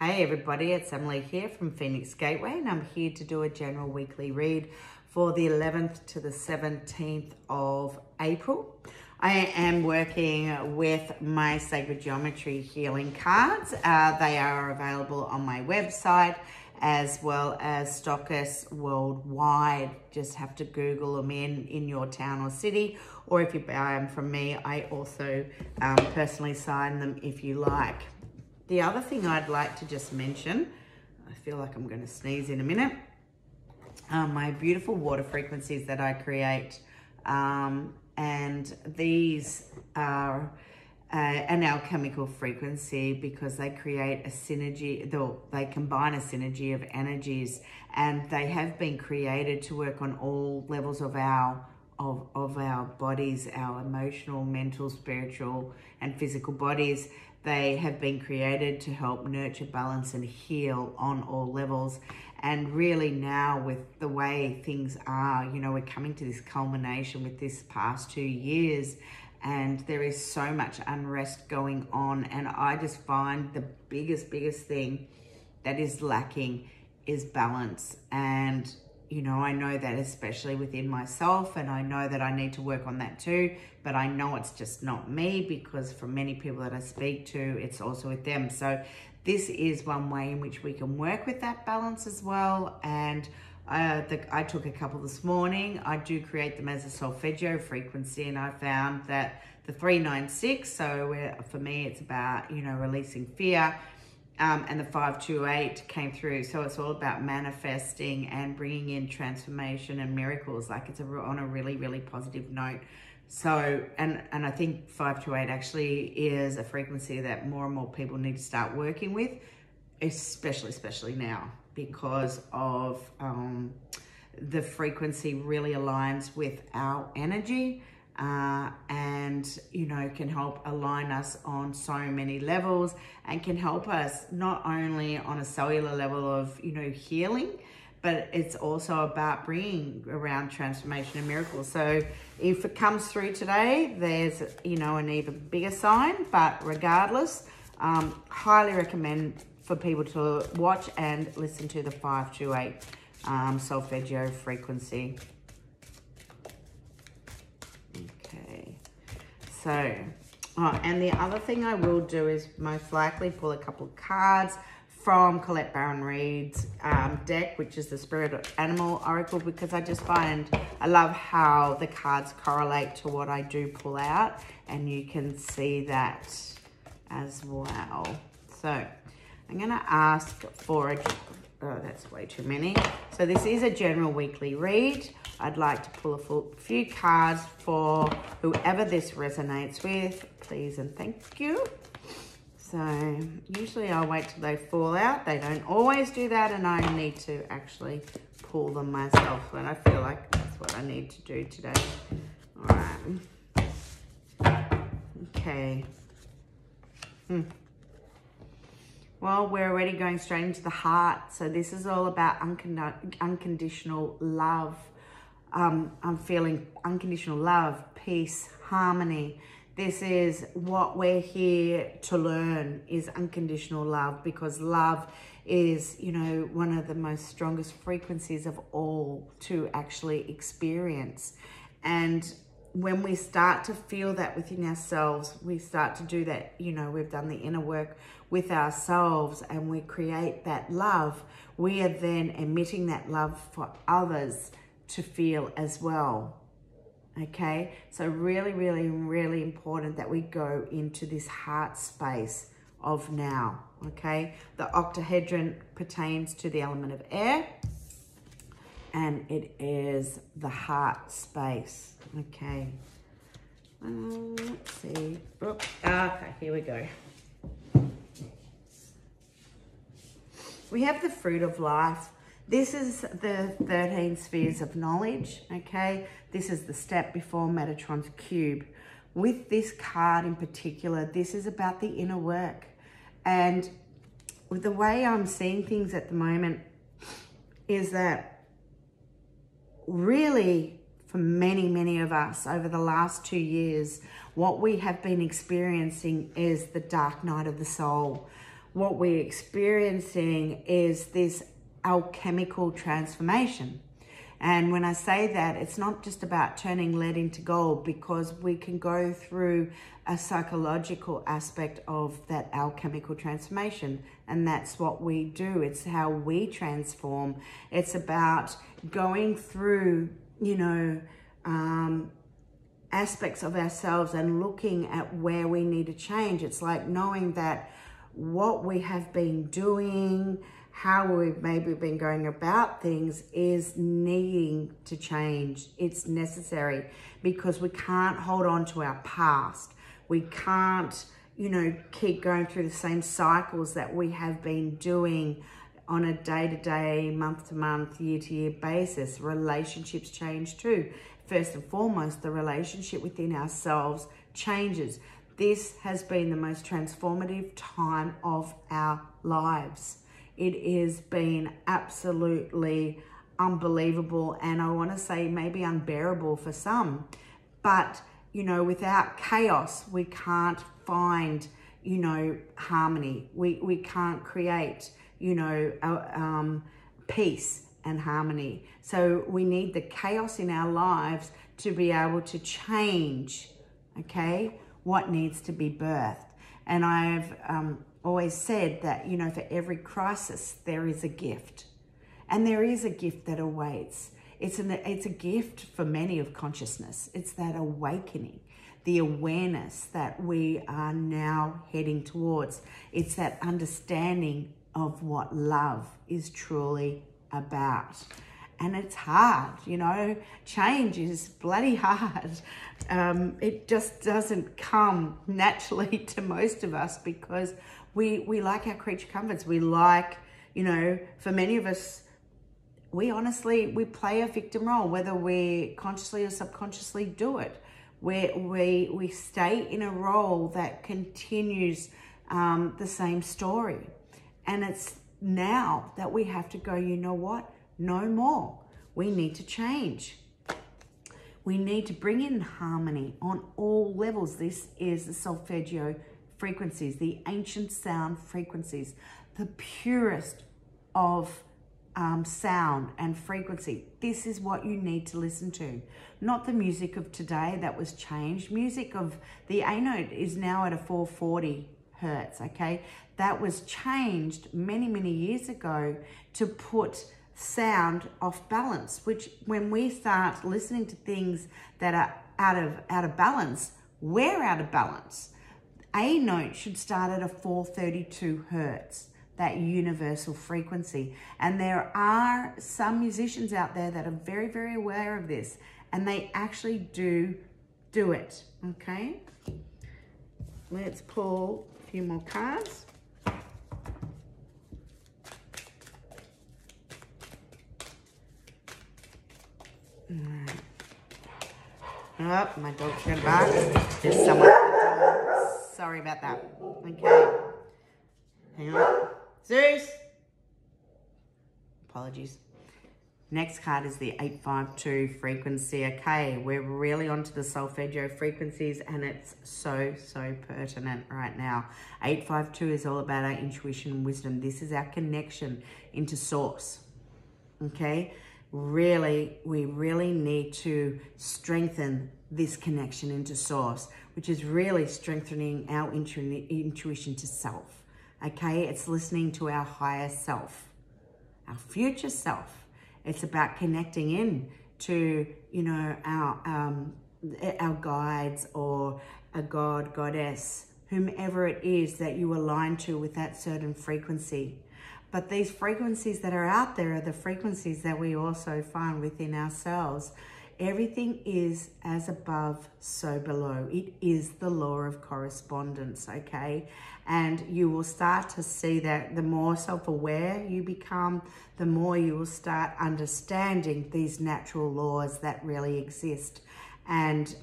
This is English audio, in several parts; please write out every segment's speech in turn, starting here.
Hey everybody, it's Emily here from Phoenix Gateway and I'm here to do a general weekly read for the 11th to the 17th of April. I am working with my Sacred Geometry Healing cards. Uh, they are available on my website as well as stockists worldwide. Just have to Google them in in your town or city, or if you buy them from me, I also um, personally sign them if you like. The other thing I'd like to just mention, I feel like I'm going to sneeze in a minute, um, my beautiful water frequencies that I create. Um, and these are uh, an alchemical frequency because they create a synergy, they combine a synergy of energies and they have been created to work on all levels of our of, of our bodies, our emotional, mental, spiritual, and physical bodies. They have been created to help nurture, balance, and heal on all levels. And really, now with the way things are, you know, we're coming to this culmination with this past two years, and there is so much unrest going on. And I just find the biggest, biggest thing that is lacking is balance. And you know, I know that especially within myself, and I know that I need to work on that too. But I know it's just not me because for many people that I speak to, it's also with them. So, this is one way in which we can work with that balance as well. And uh, the, I took a couple this morning. I do create them as a solfeggio frequency, and I found that the 396, so for me, it's about, you know, releasing fear um, and the 528 came through. So it's all about manifesting and bringing in transformation and miracles. Like it's a, on a really, really positive note. So, and, and I think 528 actually is a frequency that more and more people need to start working with, especially, especially now because of um, the frequency really aligns with our energy uh, and you know can help align us on so many levels and can help us not only on a cellular level of you know healing but it's also about bringing around transformation and miracles. So if it comes through today there's you know an even bigger sign but regardless um, highly recommend for people to watch and listen to the 528 um, solfeggio frequency So, oh, and the other thing I will do is most likely pull a couple of cards from Colette Baron-Reid's um, deck, which is the Spirit Animal Oracle, because I just find, I love how the cards correlate to what I do pull out, and you can see that as well. So, I'm going to ask for a, oh, that's way too many. So this is a general weekly read. I'd like to pull a few cards for whoever this resonates with. Please and thank you. So usually I'll wait till they fall out. They don't always do that and I need to actually pull them myself and I feel like that's what I need to do today. All right. Okay. Hmm. Well, we're already going straight into the heart. So this is all about unconditional love um, I'm feeling unconditional love, peace, harmony. This is what we're here to learn is unconditional love because love is, you know, one of the most strongest frequencies of all to actually experience. And when we start to feel that within ourselves, we start to do that, you know, we've done the inner work with ourselves and we create that love, we are then emitting that love for others to feel as well. Okay, so really, really, really important that we go into this heart space of now. Okay, the octahedron pertains to the element of air and it is the heart space. Okay, um, let's see. Oops. Okay, here we go. We have the fruit of life this is the 13 spheres of knowledge, okay? This is the step before Metatron's cube. With this card in particular, this is about the inner work. And with the way I'm seeing things at the moment is that really for many, many of us over the last two years, what we have been experiencing is the dark night of the soul what we're experiencing is this alchemical transformation. And when I say that, it's not just about turning lead into gold because we can go through a psychological aspect of that alchemical transformation. And that's what we do. It's how we transform. It's about going through, you know, um, aspects of ourselves and looking at where we need to change. It's like knowing that what we have been doing, how we've maybe been going about things is needing to change. It's necessary because we can't hold on to our past. We can't, you know, keep going through the same cycles that we have been doing on a day-to-day, month-to-month, year-to-year basis. Relationships change too. First and foremost, the relationship within ourselves changes. This has been the most transformative time of our lives. It has been absolutely unbelievable and I want to say maybe unbearable for some. But, you know, without chaos, we can't find, you know, harmony. We, we can't create, you know, um, peace and harmony. So we need the chaos in our lives to be able to change, okay? what needs to be birthed. And I've um, always said that, you know, for every crisis, there is a gift. And there is a gift that awaits. It's, an, it's a gift for many of consciousness. It's that awakening, the awareness that we are now heading towards. It's that understanding of what love is truly about and it's hard, you know. Change is bloody hard. Um, it just doesn't come naturally to most of us because we we like our creature comforts. We like, you know, for many of us, we honestly we play a victim role, whether we consciously or subconsciously do it. Where we we stay in a role that continues um, the same story, and it's now that we have to go. You know what? no more. We need to change. We need to bring in harmony on all levels. This is the solfeggio frequencies, the ancient sound frequencies, the purest of um, sound and frequency. This is what you need to listen to. Not the music of today that was changed. Music of the A note is now at a 440 hertz, okay? That was changed many, many years ago to put sound off balance, which when we start listening to things that are out of out of balance, we're out of balance. A note should start at a 432 hertz, that universal frequency. And there are some musicians out there that are very, very aware of this and they actually do do it, okay? Let's pull a few more cards. Oh, my dog's to bark. There's someone Sorry about that. Okay. Hang on. Zeus! Apologies. Next card is the 852 frequency. Okay, we're really onto the solfeggio frequencies and it's so, so pertinent right now. 852 is all about our intuition and wisdom. This is our connection into source. Okay? really, we really need to strengthen this connection into source, which is really strengthening our intu intuition to self. Okay, it's listening to our higher self, our future self. It's about connecting in to, you know, our, um, our guides or a god, goddess, whomever it is that you align to with that certain frequency. But these frequencies that are out there are the frequencies that we also find within ourselves. Everything is as above, so below. It is the law of correspondence, okay? And you will start to see that the more self-aware you become, the more you will start understanding these natural laws that really exist. And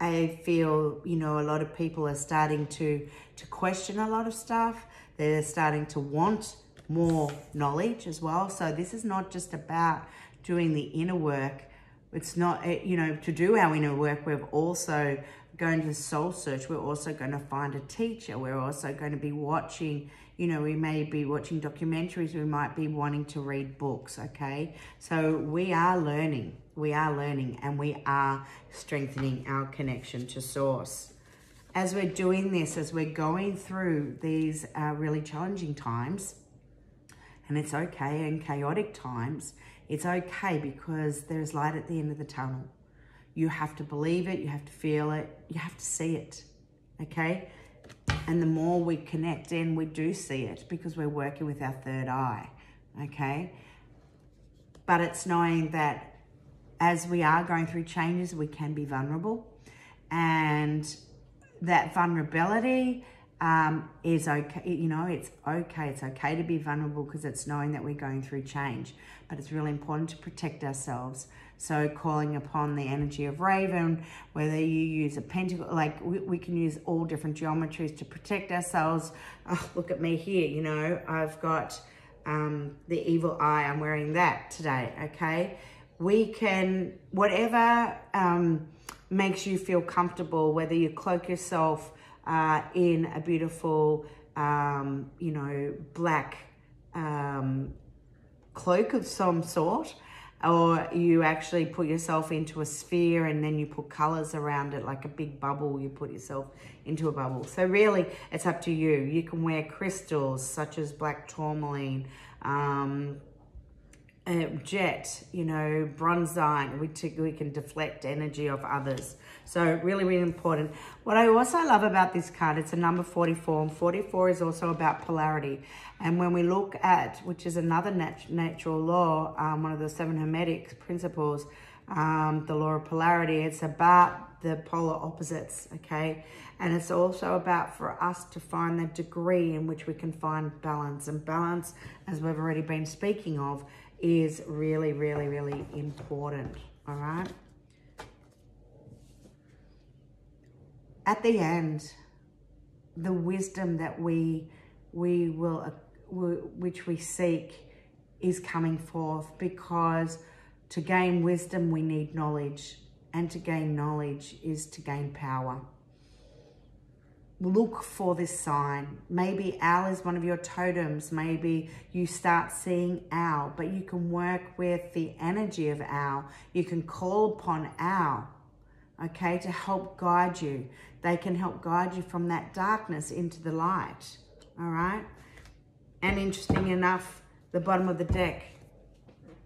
I feel, you know, a lot of people are starting to, to question a lot of stuff. They're starting to want more knowledge as well. So this is not just about doing the inner work. It's not, eh, you know, to do our inner work, we're also going to soul search. We're also going to find a teacher. We're also going to be watching, you know, we may be watching documentaries, we might be wanting to read books, okay? So we are learning, we are learning, and we are strengthening our connection to source. As we're doing this, as we're going through these uh, really challenging times, and it's okay, and chaotic times, it's okay because there's light at the end of the tunnel. You have to believe it, you have to feel it, you have to see it, okay? And the more we connect in, we do see it because we're working with our third eye, okay? But it's knowing that as we are going through changes, we can be vulnerable. And that vulnerability um, is okay. You know, it's okay. It's okay to be vulnerable because it's knowing that we're going through change. But it's really important to protect ourselves. So calling upon the energy of Raven, whether you use a pentacle, like we, we can use all different geometries to protect ourselves. Oh, look at me here, you know, I've got um, the evil eye. I'm wearing that today, okay? We can, whatever um, makes you feel comfortable, whether you cloak yourself uh, in a beautiful, um, you know, black um, cloak of some sort, or you actually put yourself into a sphere and then you put colors around it like a big bubble you put yourself into a bubble. So really it's up to you. You can wear crystals such as black tourmaline um, uh, jet, you know, bronzite, we, we can deflect energy of others. So really, really important. What I also love about this card, it's a number 44, and 44 is also about polarity. And when we look at, which is another nat natural law, um, one of the seven hermetic principles, um, the law of polarity, it's about the polar opposites, okay? And it's also about for us to find the degree in which we can find balance. And balance, as we've already been speaking of, is really, really, really important, all right? At the end, the wisdom that we, we will, uh, which we seek is coming forth because to gain wisdom, we need knowledge. And to gain knowledge is to gain power look for this sign. Maybe owl is one of your totems. Maybe you start seeing owl, but you can work with the energy of owl. You can call upon owl, okay, to help guide you. They can help guide you from that darkness into the light, all right? And interesting enough, the bottom of the deck,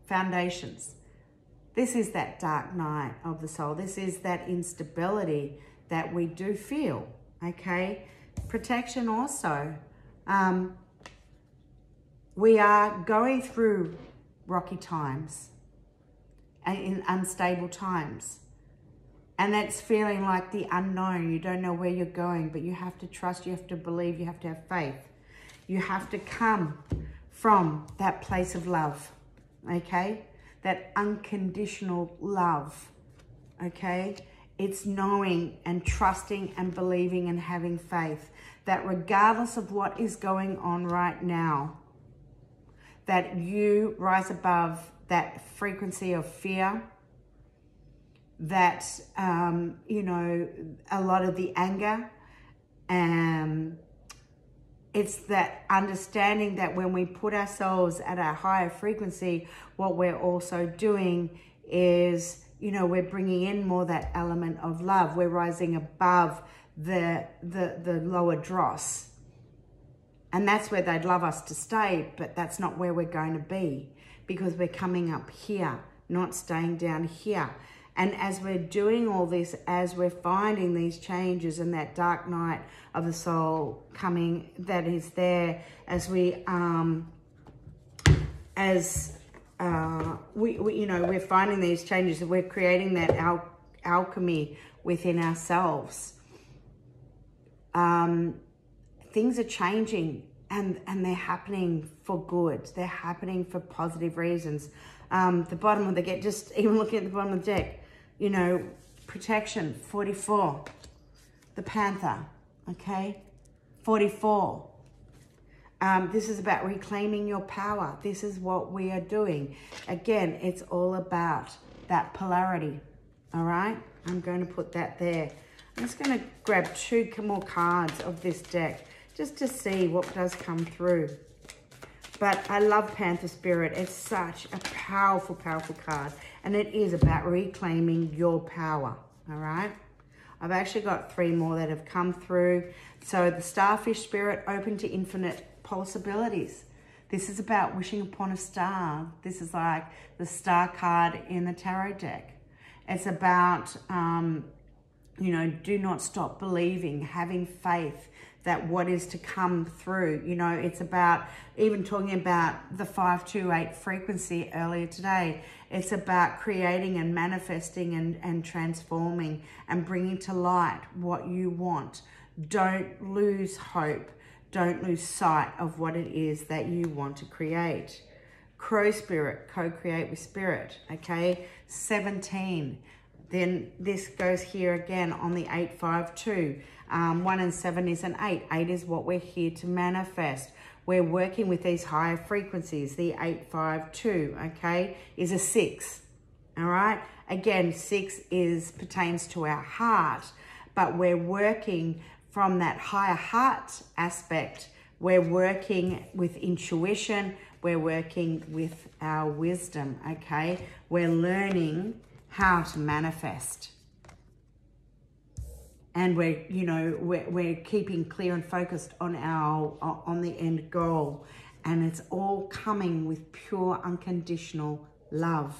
foundations. This is that dark night of the soul. This is that instability that we do feel okay? Protection also. Um, we are going through rocky times and in unstable times. And that's feeling like the unknown. You don't know where you're going, but you have to trust, you have to believe, you have to have faith. You have to come from that place of love, okay? That unconditional love, okay? It's knowing and trusting and believing and having faith that regardless of what is going on right now, that you rise above that frequency of fear, that, um, you know, a lot of the anger, um, it's that understanding that when we put ourselves at a higher frequency, what we're also doing is you know, we're bringing in more that element of love. We're rising above the, the, the lower dross. And that's where they'd love us to stay, but that's not where we're going to be because we're coming up here, not staying down here. And as we're doing all this, as we're finding these changes and that dark night of the soul coming that is there, as we, um, as uh, we, we, you know, we're finding these changes we're creating that al alchemy within ourselves. Um, things are changing and, and they're happening for good. They're happening for positive reasons. Um, the bottom of the deck, just even looking at the bottom of the deck, you know, protection, 44. The panther, okay? 44. Um, this is about reclaiming your power. This is what we are doing. Again, it's all about that polarity. All right? I'm going to put that there. I'm just going to grab two more cards of this deck just to see what does come through. But I love Panther Spirit. It's such a powerful, powerful card. And it is about reclaiming your power, all right? I've actually got three more that have come through. So the Starfish Spirit, open to infinite possibilities. This is about wishing upon a star. This is like the star card in the tarot deck. It's about, um, you know, do not stop believing, having faith that what is to come through. You know, it's about even talking about the 528 frequency earlier today. It's about creating and manifesting and, and transforming and bringing to light what you want. Don't lose hope. Don't lose sight of what it is that you want to create. Crow spirit, co-create with spirit, okay? 17. Then this goes here again on the 852. Um, 1 and 7 is an 8. 8 is what we're here to manifest. We're working with these higher frequencies. The 852, okay, is a 6. All right? Again, 6 is pertains to our heart, but we're working from that higher heart aspect. We're working with intuition. We're working with our wisdom, okay? We're learning how to manifest. And we're, you know, we're, we're keeping clear and focused on our, on the end goal. And it's all coming with pure, unconditional love.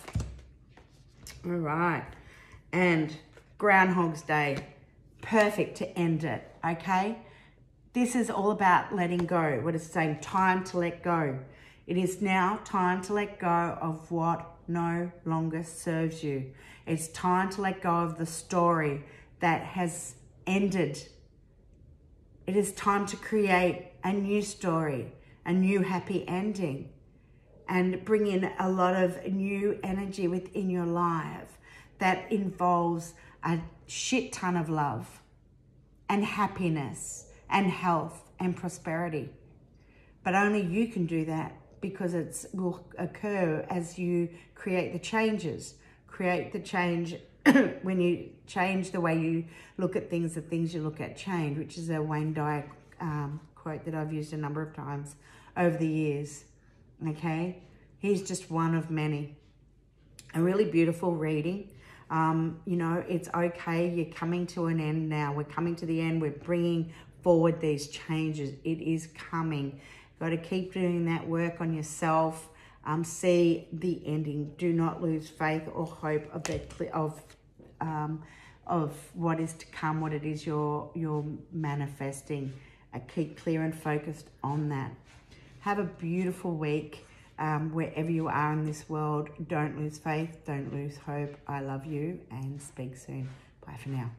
All right. And Groundhog's Day, perfect to end it, okay? This is all about letting go. What it's saying, time to let go. It is now time to let go of what no longer serves you. It's time to let go of the story that has ended. It is time to create a new story, a new happy ending, and bring in a lot of new energy within your life that involves a shit ton of love and happiness and health and prosperity. But only you can do that because it will occur as you create the changes. Create the change when you change the way you look at things, the things you look at change, which is a Wayne Dyer um, quote that I've used a number of times over the years. Okay, he's just one of many. A really beautiful reading. Um, you know, it's okay. You're coming to an end now. We're coming to the end. We're bringing forward these changes. It is coming. Got to keep doing that work on yourself. Um, see the ending. Do not lose faith or hope of that of um, of what is to come, what it is you're you're manifesting. Uh, keep clear and focused on that. Have a beautiful week. Um, wherever you are in this world, don't lose faith, don't lose hope. I love you and speak soon. Bye for now.